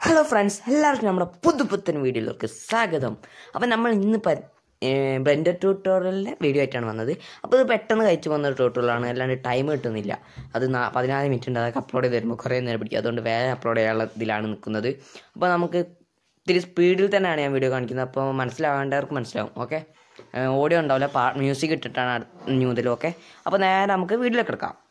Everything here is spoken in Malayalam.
ഹലോ ഫ്രണ്ട്സ് എല്ലാവർക്കും നമ്മുടെ പുതു പുത്തൻ വീഡിയോയിലേക്ക് സ്വാഗതം. അപ്പം നമ്മൾ ഇന്ന് പ ബ്ലെൻഡർ ട്യൂട്ടോറിയലിന്റെ വീഡിയോ ആയിട്ടാണ് വന്നത്. അപ്പോൾ ഇത് പെട്ടെന്ന് കഴിച്ചു വന്ന ഒരു ട്യൂട്ടോറിയലാണ് അല്ലാണ്ട് ടൈം കിട്ടുന്നില്ല. അത് നാ- പതിനാല് മിനിറ്റ് ഉണ്ട്. അതൊക്കെ അപ്ലോഡ് ചെയ്ത് വരുമ്പോൾ കുറേ നേരം പിടിക്കും. അതുകൊണ്ട് വേറെ അപ്ലോഡ് ചെയ്യാനുള്ള ഇതിലാണ് നിൽക്കുന്നത്. അപ്പോൾ നമുക്ക് ഇത്തിരി സ്പീഡിൽ തന്നെയാണ് ഞാൻ വീഡിയോ കാണിക്കുന്നത്. അപ്പോൾ മനസ്സിലാവേണ്ടവർക്ക് മനസ്സിലാവും. ഓക്കെ ഓഡിയോ ഉണ്ടാവില്ല. പാ മ്യൂസിക് ഇട്ടിട്ടാണ് ന്യൂതിലും. ഓക്കെ അപ്പോൾ നേരെ നമുക്ക് വീഡിയോയിലേക്ക് എടുക്കാം.